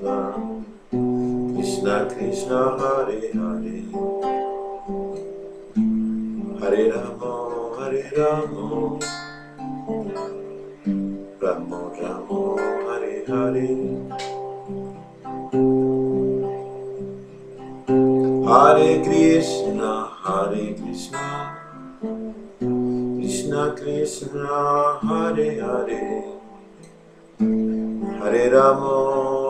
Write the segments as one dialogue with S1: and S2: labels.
S1: Krishna, Krishna Hare Hare. Hare Rama, Hare Rama. Rama Rama, Hare Hare. Hare Krishna, Hare Krishna. Krishna Krishna, Hare Hare. Hare Rama,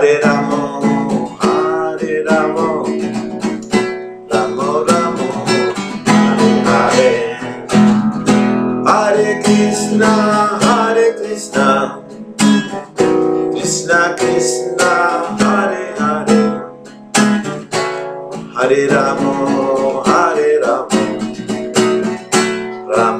S1: Hare Rama, Hare Rama. Ramo Ramo Hare Hare Hare Krishna Hare Krishna Krishna Krishna Hare Hare Hare Ramo Hare Ramo Ramo Ramo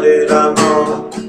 S1: de la mort.